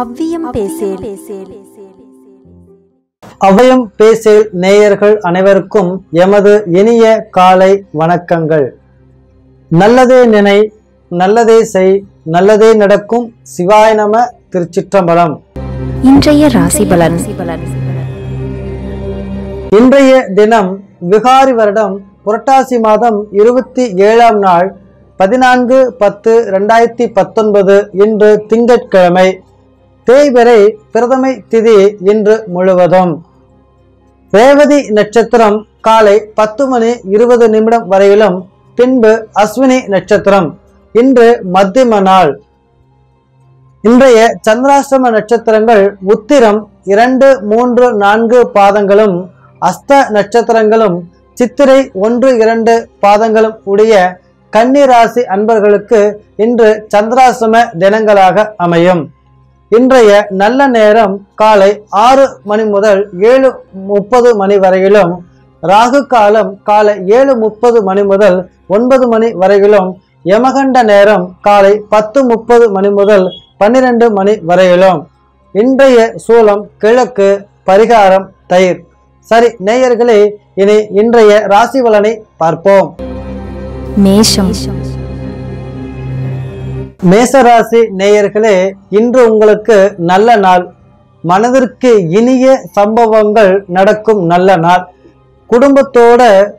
அவ்வியம் பேசேல். அவையம் பேசேல் நேயர்கள் அனைவருக்கும் எமது இனிய காலை வணக்கங்கள். நல்லதே நினை நல்லதே செய் நல்லதே நடக்கும் சிவாய நம திருச்சிற்றம்பலம். இன்றைய ராசி பலன். இன்றைய தினம் விகாரி வருடம் புரட்டாசி மாதம் இருபத்தி ஏழாம் நாள் பதினான்கு பத்து ரெண்டாயிரத்தி பத்தொன்பது இன்று திங்கட்கிழமை. தேய்பிறை பிரதமை திதி இன்று முழுவதும். ரேவதி நட்சத்திரம் காலை பத்து மணி இருபது நிமிடம் வரையிலும் பின்பு அஸ்வினி நட்சத்திரம். இன்று மத்தியம நாள். இன்றைய சந்திராஷ்டம நட்சத்திரங்கள் உத்திரம் இரண்டு மூன்று நான்கு பாதங்களும் அஸ்த நட்சத்திரங்களும் சித்திரை ஒன்று இரண்டு பாதங்களும் உடைய கன்னிராசி அன்பர்களுக்கு இன்று சந்திராசிரம தினங்களாக அமையும். இன்றைய நல்ல நேரம் காலை ஆறு மணி முதல் ஏழு முப்பது மணி வரையிலும் ராகு காலம் காலை ஏழு முப்பது மணி முதல் ஒன்பது மணி வரையிலும் யமகண்ட நேரம் காலை பத்து முப்பது மணி முதல் பன்னிரண்டு மணி வரையிலும். இன்றைய சூலம் கிழக்கு பரிகாரம் தயிர். சரி நேயர்களே இனி இன்றைய ராசி பலனை பார்ப்போம். மேஷம். மேசராசி நேயர்களே இன்று உங்களுக்கு நல்ல நாள். மனதிற்கு இனிய சம்பவங்கள் நடக்கும் நல்ல நாள். குடும்பத்தோட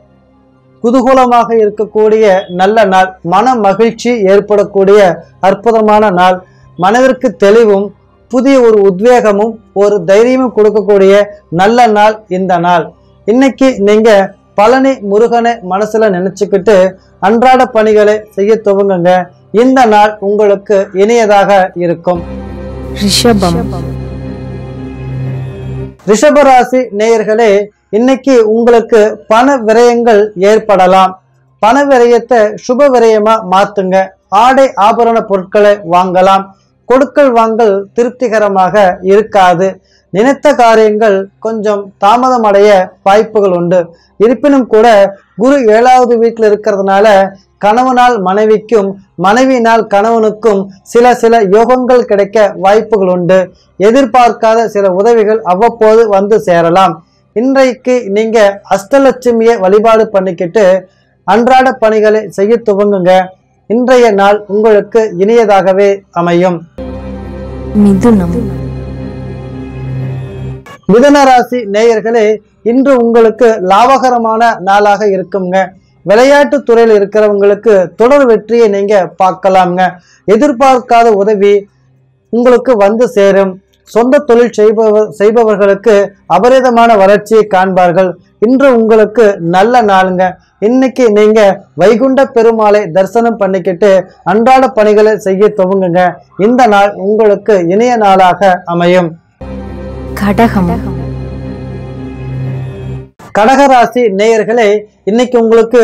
குதூகூலமாக இருக்கக்கூடிய நல்ல நாள். மன மகிழ்ச்சி ஏற்படக்கூடிய அற்புதமான நாள். மனதிற்கு தெளிவும் புதிய ஒரு உத்வேகமும் ஒரு தைரியமும் கொடுக்கக்கூடிய நல்ல நாள் இந்த நாள். இன்னைக்கு நீங்க பழனி முருகனை மனசுல நினைச்சுக்கிட்டு அன்றாட பணிகளை செய்ய துவங்குங்க. இந்த நாள் உங்களுக்கு இனியதாக இருக்கும். ரிஷபம். ரிஷபராசி நேயர்களே இன்னைக்கு உங்களுக்கு பண விரயங்கள் ஏற்படலாம். பண விரயத்தை சுப விரயமா மாத்துங்க. ஆடை ஆபரண பொருட்களை வாங்கலாம். கொடுக்கல் வாங்கல் திருப்திகரமாக இருக்காது. நினைத்த காரியங்கள் கொஞ்சம் தாமதமடைய வாய்ப்புகள் உண்டு. இருப்பினும் கூட குரு ஏழாவது வீட்டில் இருக்கிறதுனால கணவனால் மனைவிக்கும் மனைவியினால் கணவனுக்கும் சில சில யோகங்கள் கிடைக்க வாய்ப்புகள் உண்டு. எதிர்பார்க்காத சில உதவிகள் அவ்வப்போது வந்து சேரலாம். இன்றைக்கு நீங்க அஷ்டலட்சுமியை வழிபாடு பண்ணிக்கிட்டு அன்றாட பணிகளை செய்ய துவங்குங்க. இன்றைய நாள் உங்களுக்கு இனியதாகவே அமையும். மிதுனம். மிதனராசி நேயர்களே இன்று உங்களுக்கு லாபகரமான நாளாக இருக்குங்க விளையாட்டு துறையில் இருக்கிறவங்களுக்கு தொடர் வெற்றியை நீங்க பார்க்கலாம்ங்க. எதிர்பார்க்காத உதவி உங்களுக்கு வந்து சேரும். சொந்த தொழில் செய்பவர் செய்பவர்களுக்கு அபரிதமான வளர்ச்சியை காண்பார்கள். இன்று உங்களுக்கு நல்ல நாளுங்க. இன்னைக்கு நீங்க வைகுண்ட பெருமாளை தரிசனம் பண்ணிக்கிட்டு அன்றாட பணிகளை செய்ய துவங்குங்க. இந்த நாள் உங்களுக்கு இணைய நாளாக அமையும். கடகம். கடகராசி நேயர்களே இன்னைக்கு உங்களுக்கு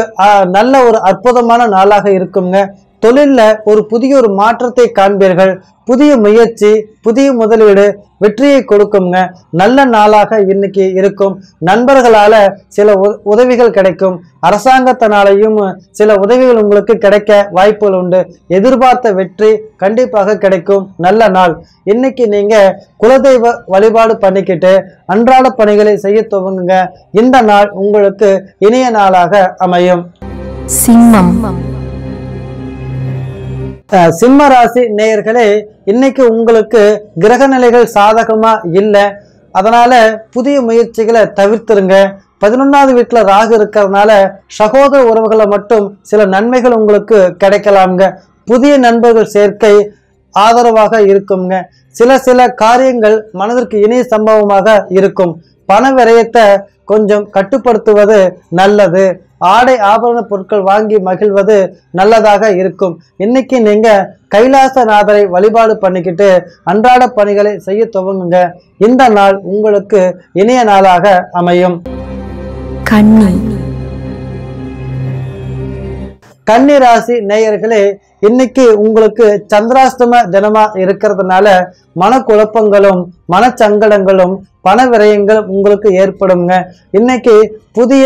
நல்ல ஒரு அற்புதமான நாளாக இருக்குங்க. தொழிலில் ஒரு புதிய ஒரு மாற்றத்தை காண்பீர்கள். புதிய முயற்சி புதிய முதலீடு வெற்றியை கொடுக்குங்க நல்ல நாளாக இன்னைக்கு இருக்கும். நண்பர்களால சில உதவிகள் கிடைக்கும். அரசாங்கத்தினாலையும் சில உதவிகள் உங்களுக்கு கிடைக்க வாய்ப்புகள் உண்டு. எதிர்பார்த்த வெற்றி கண்டிப்பாக கிடைக்கும். நல்ல நாள். இன்னைக்கு நீங்க குலதெய்வ வழிபாடு பண்ணிக்கிட்டு அன்றாட பணிகளை செய்ய துவங்குங்க. இந்த நாள் உங்களுக்கு இனிய நாளாக அமையும். சிம்மம். சிம்ம ராசி நேயர்களே இன்னைக்கு உங்களுக்கு கிரக நிலைகள் சாதகமா இல்லை? அதனால புதிய முயற்சிகளை தவிர்த்துருங்க. பதினொன்னாவது வீட்டில் ராகு இருக்கிறதுனால சகோதர உறவுகளை மட்டும் சில நன்மைகள் உங்களுக்கு கிடைக்கலாம்ங்க. புதிய நண்பர்கள் சேர்க்கை ஆதரவாக இருக்குங்க சில சில காரியங்கள் மனதிற்கு இனிய சம்பவமாக இருக்கும். பண விரயத்தை கொஞ்சம் கட்டுப்படுத்துவது நல்லது. ஆடை ஆபரண பொருட்கள் வாங்கி மகிழ்வது நல்லதாக இருக்கும். இன்னைக்கு நீங்க கைலாசநாதரை வழிபாடு பண்ணிக்கிட்டு அன்றாட பணிகளை செய்ய துவங்குங்க. இந்த நாள் உங்களுக்கு இனிய நாளாக அமையும். கன்னி. கன்னி ராசி நேயர்களே இன்னைக்கு உங்களுக்கு சந்திராஷ்டம தினமா இருக்கிறதுனால மனக்குழப்பங்களும் மனச்சங்கடங்களும் பண விரயங்களும் உங்களுக்கு ஏற்படுங்க இன்னைக்கு புதிய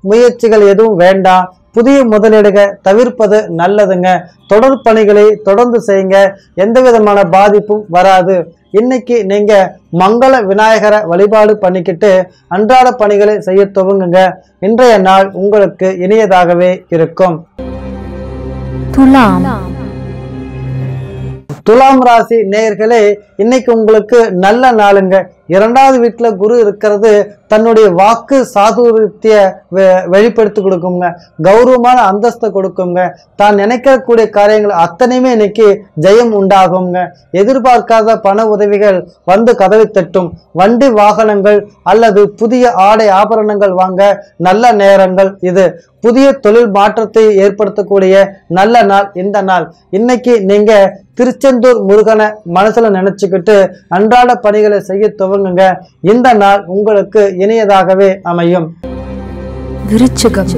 முயற்சிகள் எதுவும் வேண்டாம். புதிய முதலீடுக தவிர்ப்பது நல்லதுங்க. தொடர் பணிகளை தொடர்ந்து செய்யுங்க. எந்த விதமான பாதிப்பும் வராது. இன்னைக்கு நீங்க மங்கள விநாயகரை வழிபாடு பண்ணிக்கிட்டு அன்றாட பணிகளை செய்ய துவங்குங்க. இன்றைய நாள் உங்களுக்கு இனியதாகவே இருக்கும். துலாம். துலாம் ராசி நேயர்களே இன்னைக்கு உங்களுக்கு நல்ல நாளுங்க. இரண்டாவது வீட்டில் குரு இருக்கிறது தன்னுடைய வாக்கு சாதுரியத்திய வெ- வெளிப்படுத்தி கொடுக்குங்க. கௌரவமான அந்தஸ்தை கொடுக்குங்க. தான் நினைக்கக்கூடிய காரியங்கள் அத்தனையுமே இன்னைக்கு ஜெயம் உண்டாகுங்க. எதிர்பார்க்காத பண உதவிகள் வந்து கதவை தட்டும். வண்டி வாகனங்கள் அல்லது புதிய ஆடை ஆபரணங்கள் வாங்க நல்ல நேரங்கள் இது. புதிய தொழில் மாற்றத்தை ஏற்படுத்தக்கூடிய நல்ல நாள் இந்த நாள். இன்னைக்கு நீங்க திருச்செந்தூர் முருகனை மனசுல நினைச்சுக்கிட்டு அன்றாட பணிகளை செய்ய துவங்குங்க. இந்த நாள் உங்களுக்கு இனியதாகவே அமையும். விருச்சிகம்.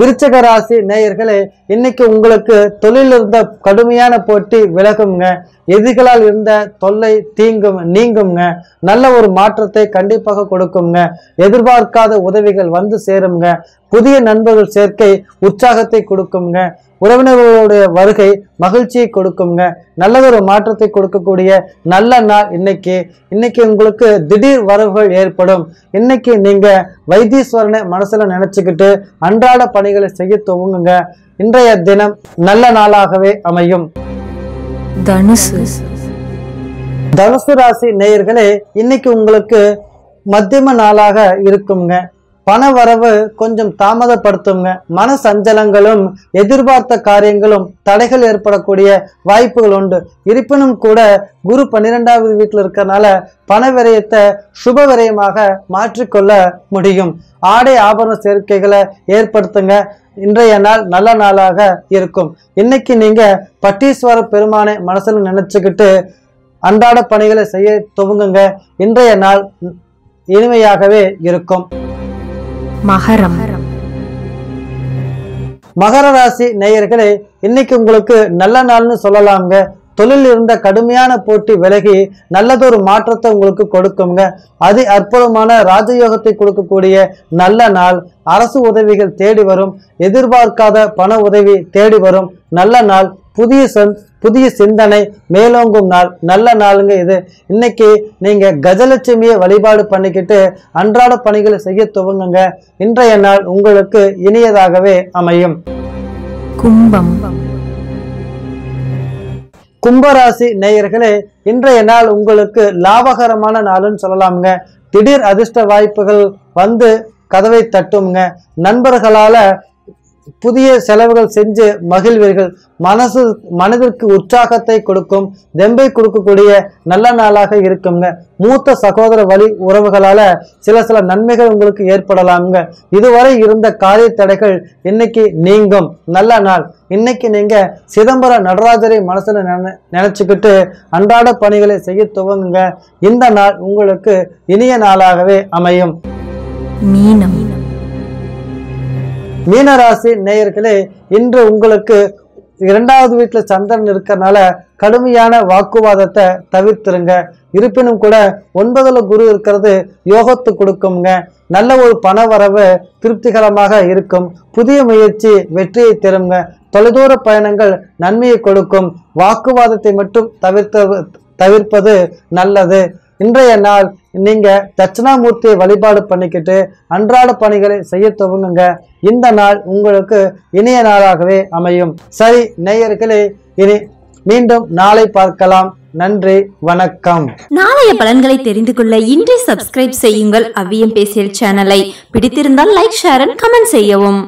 விருச்சக ராசி நேயர்களே இன்னைக்கு உங்களுக்கு தொழில் இருந்த கடுமையான போட்டி விலகுங்க. எதிர்களால் இருந்த தொல்லை தீங்கும் நீங்குங்க. நல்ல ஒரு மாற்றத்தை கண்டிப்பாக கொடுக்குங்க. எதிர்பார்க்காத உதவிகள் வந்து சேருங்க. புதிய நண்பர்கள் சேர்க்கை உற்சாகத்தை கொடுக்குங்க. உறவினர்களுடைய வருகை மகிழ்ச்சியை கொடுக்குங்க. நல்லதொரு மாற்றத்தை கொடுக்கக்கூடிய நல்ல நாள் இன்னைக்கு. இன்னைக்கு உங்களுக்கு திடீர் வரவுகள் ஏற்படும். இன்னைக்கு நீங்க வைத்தீஸ்வரனை மனசுல நினைச்சுக்கிட்டு அன்றாட பணிகளை செய்ய துவங்குங்க. இன்றைய தினம் நல்ல நாளாகவே அமையும். தனுசு. தனுசு ராசி நேயர்களே இன்னைக்கு உங்களுக்கு மத்தியம நாளாக இருக்குங்க. பண வரவு கொஞ்சம் தாமதப்படுத்துங்க. மன சஞ்சலங்களும் எதிர்பார்த்த காரியங்களும் தடைகள் ஏற்படக்கூடிய வாய்ப்புகள் உண்டு. இருப்பினும் கூட குரு பன்னிரெண்டாவது வீட்டில் இருக்கறனால பண விரயத்தை சுப விரயமாக மாற்றிக்கொள்ள முடியும். ஆடை ஆபரண சேர்க்கைகளை ஏற்படுத்துங்க. இன்றைய நாள் நல்ல நாளாக இருக்கும். இன்னைக்கு நீங்க பட்டீஸ்வர பெருமானை மனசில் நினைச்சுக்கிட்டு அன்றாட பணிகளை செய்ய துவங்குங்க. இன்றைய நாள் இனிமையாகவே இருக்கும். மகரம். மகர ராசி நேயர்களே இன்னைக்கு உங்களுக்கு நல்ல நாள்னு சொல்லலாங்க தொழில் இருந்த கடுமையான போட்டி விலகி நல்லதொரு மாற்றத்தை உங்களுக்கு கொடுக்குங்க. அதி அற்புதமான ராஜயோகத்தை கொடுக்கக்கூடிய நல்ல நாள். அரசு உதவிகள் தேடி வரும். எதிர்பார்க்காத பண உதவி தேடி வரும். நல்ல நாள். புதிய புதிய சிந்தனை மேலோங்கும் நாள் நல்ல நாளுங்க இது. இன்னைக்கு நீங்க கஜலட்சுமியை வழிபாடு பண்ணிக்கிட்டு அன்றாட பணிகளை செய்ய துவங்குங்க. இன்றைய நாள் உங்களுக்கு இனியதாகவே அமையும். கும்பம். கும்பராசி நேயர்களே இன்றைய நாள் உங்களுக்கு லாபகரமான நாளுன்னு சொல்லலாம்ங்க. திடீர் அதிர்ஷ்ட வாய்ப்புகள் வந்து கதவை தட்டும்ங்க. நண்பர்களால புதிய செலவுகள் செஞ்சு மகிழ்வீர்கள். மனசு மனதிற்கு உற்சாகத்தை கொடுக்கும் தெம்பை கொடுக்கக்கூடிய நல்ல நாளாக இருக்குங்க மூத்த சகோதர வழி உறவுகளால சில சில நன்மைகள் உங்களுக்கு ஏற்படலாம்ங்க. இதுவரை இருந்த காரிய தடைகள் இன்னைக்கு நீங்கும். நல்ல நாள். இன்னைக்கு நீங்க சிதம்பரம் நடராஜரை மனசுல நினைச்சுக்கிட்டு அன்றாட பணிகளை செய்ய துவங்குங்க. இந்த நாள் உங்களுக்கு இனிய நாளாகவே அமையும். மீனம். மீனராசி நேயர்களே இன்று உங்களுக்கு இரண்டாவது வீட்டில் சந்திரன் இருக்கிறனால கடுமையான வாக்குவாதத்தை தவிர்த்துருங்க. இருப்பினும் கூட ஒன்பதுல குரு இருக்கிறது யோகத்து கொடுக்குங்க நல்ல ஒரு பண வரவு திருப்திகரமாக இருக்கும். புதிய முயற்சி வெற்றியை தருங்க. தொலைதூர பயணங்கள் நன்மையை கொடுக்கும். வாக்குவாதத்தை மட்டும் தவிர்த்த தவிர்ப்பது நல்லது. இன்றைய நாள் நீங்க தட்சிணாமூர்த்தியை வழிபாடு பண்ணிக்கிட்டு அன்றாட பணிகளை செய்ய துவங்குங்க. இந்த நாள் உங்களுக்கு இனிய நாளாகவே அமையும். சரி நேயர்களே இனி மீண்டும் நாளை பார்க்கலாம். நன்றி வணக்கம். நாளைய பலன்களை தெரிந்து கொள்ள இன்றே சப்ஸ்கிரைப் செய்யுங்கள். அவ்வியம் பேசியல் சேனலை பிடித்திருந்தால் லைக் ஷேர் அண்ட் கமெண்ட் செய்யவும்.